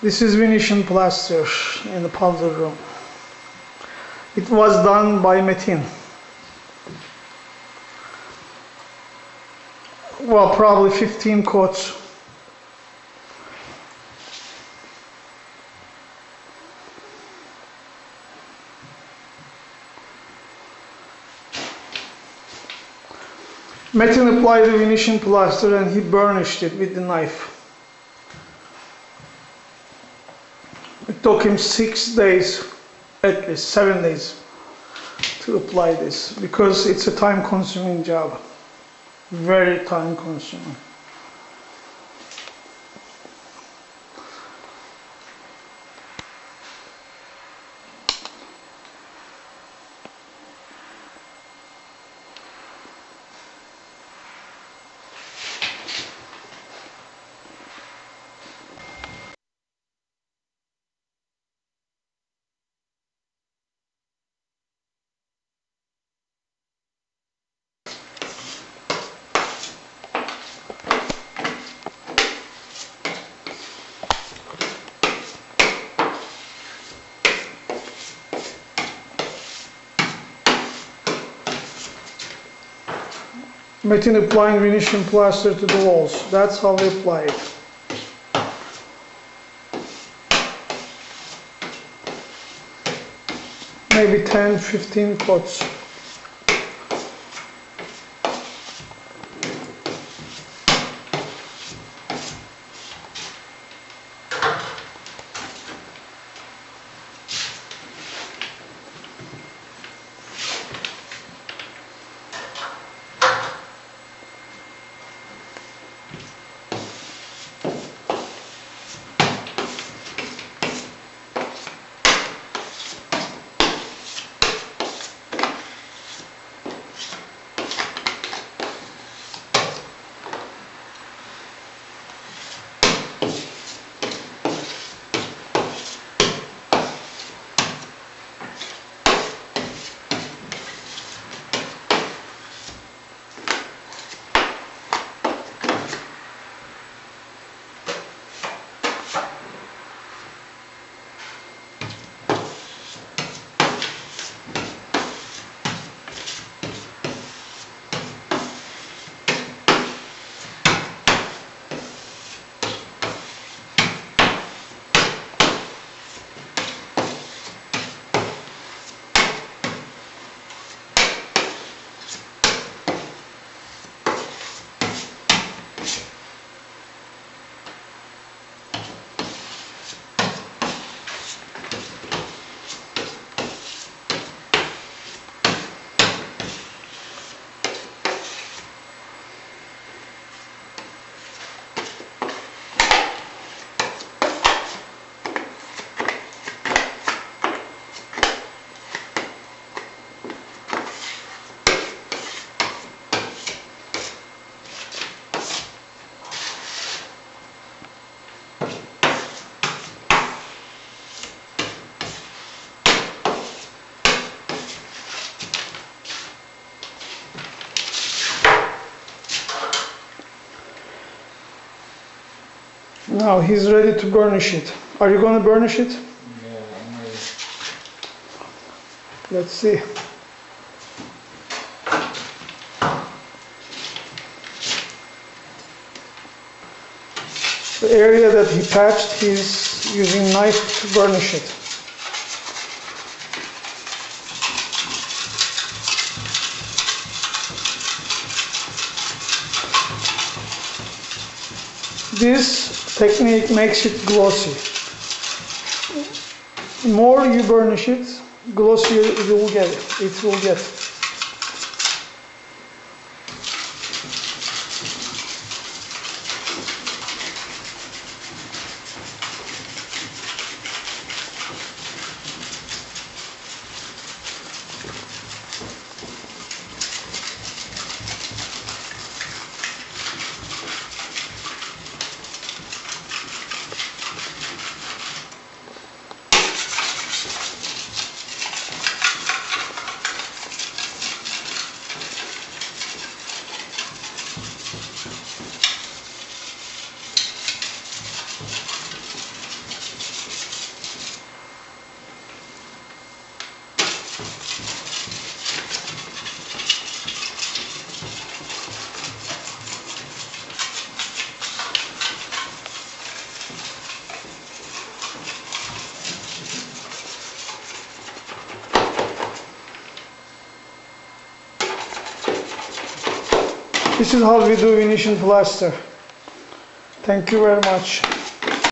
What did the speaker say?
This is Venetian plaster in the powder room. It was done by Metin. Well, probably 15 coats. Metin applied the Venetian plaster and he burnished it with the knife. It took him six days, at least seven days, to apply this because it's a time consuming job. Very time consuming. Metin applying Venetian plaster to the walls. That's how we apply it. Maybe 10, 15 coats. Now he's ready to burnish it. Are you going to burnish it? Yeah. Let's see. The area that he patched, he's using knife to burnish it. This technique makes it glossy. The more you burnish it, glossier you will get. it. It will get. This is how we do Venetian plaster. Thank you very much.